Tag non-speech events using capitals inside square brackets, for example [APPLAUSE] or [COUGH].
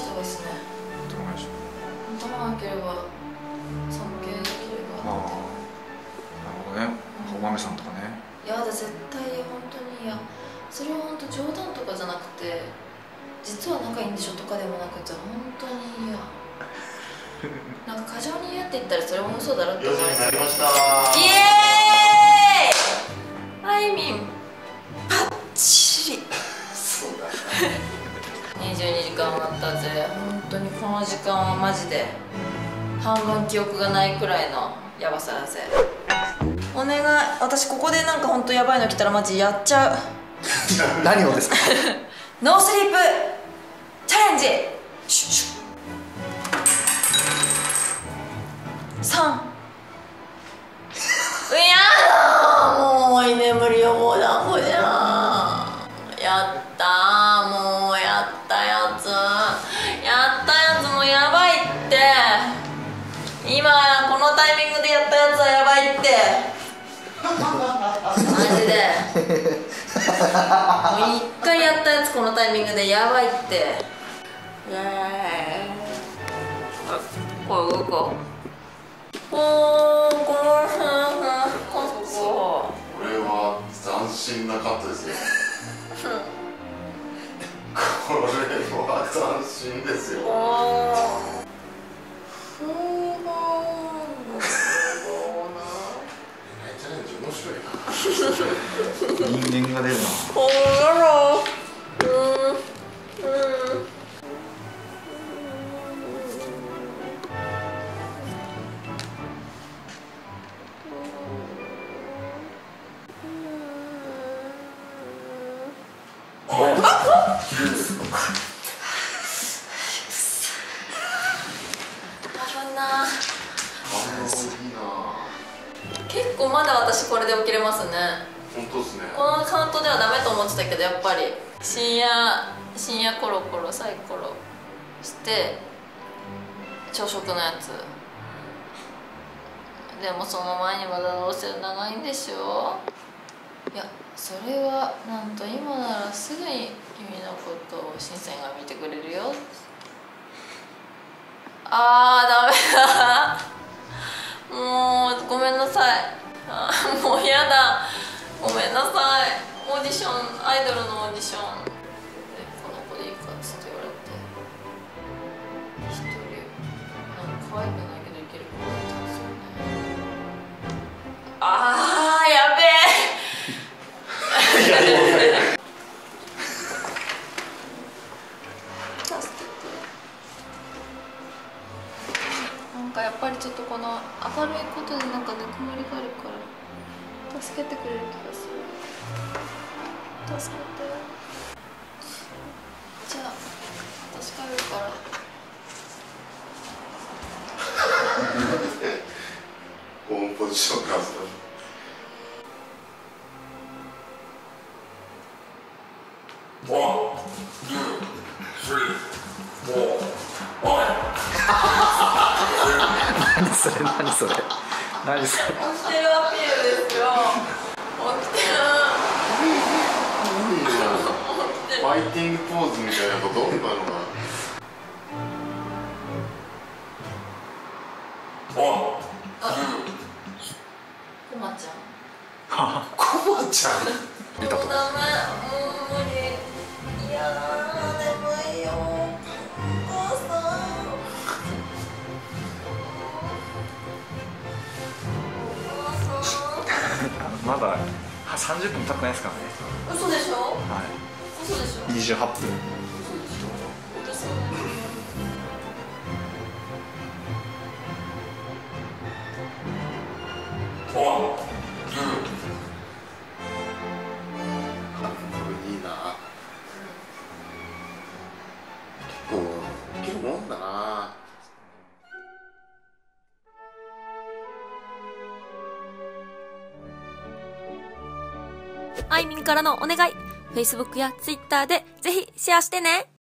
人がいいっすね。頭がいいでしょ頭が良ければ尊敬できれば。ああ。なるほどね。お豆さんとかね。いやだ絶対本当にいやそれは本当冗談とかじゃなくて実は仲いいんでしょとかでもなくて本当に嫌 [LAUGHS] なんか過剰に嫌って言ったらそれも嘘だろって4思われて時になりました。イ間はマジで半分記憶がないくらいのヤバさだぜ。お願い。私ここでなんか本当やばいの来たらマジやっちゃう。何をですか？[LAUGHS] ノースリープチャレンジ。シュッシュッ3いやだもう居眠り予防団子じゃんやったーもうやったでやったやつはやばいって。マジで。もう一回やったやつこのタイミングでやばいって。イエーイ。あこれ動こう。おーこの辺こここれは斬新なカットですよこれは斬新ですよおーすごいチャレンジ面白いな人間が出るなおーやろうんうんあいいな。結構まだ私これで起きれますね。本当ですね。このカウントではダメと思ってたけどやっぱり。深夜深夜コロコロサイコロして朝食のやつ。でもその前にまだどうせ長いんでしょ？ういやそれはなんと今ならすぐに君のことを新鮮が見てくれるよ。あーダメだ。もうごめんなさい。あーもうやだ。ごめんなさい。オーディションアイドルのオーディション。でこの子でいいかっつって言われて。一人なんか可愛くないけどいける子がいたんですよね。あーやべえ。なんかやっぱりちょっとこの明るいことでなんかぬくもりがあるから助けてくれる気がする。助けてじゃあ私帰るから。ホームポジションか。[LAUGHS] 何それ何それ何それ起きてるアピールですよ。起きてる。起きてるファイティングポーズみたいなこと？どんなのがこまちゃんコマちゃん [LAUGHS] だは30分経ってないですからね。嘘でしょ？は嘘でしょ？い28分嘘でしょ嘘いいな。結構いけるもんだなあいみんからのお願い。Facebook や Twitter でぜひシェアしてね。